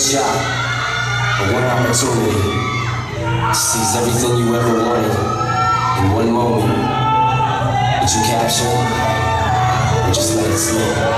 great shot, but one opportunity to seize everything you ever wanted in one moment. Did you capture it, or just let it slip?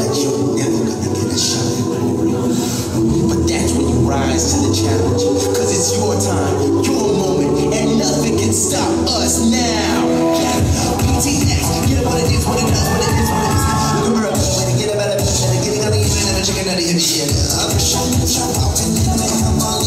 like you'll never gonna get a shot at glory. But that's when you rise to the challenge, cause it's your time, your moment, and nothing can stop us now. Yeah, PTX, get up what it is, what it does, what it is, what it is. Look at real, when you get up get of get getting get of get bed, get checking get of get bed. I'm get shot, get and get I'm on.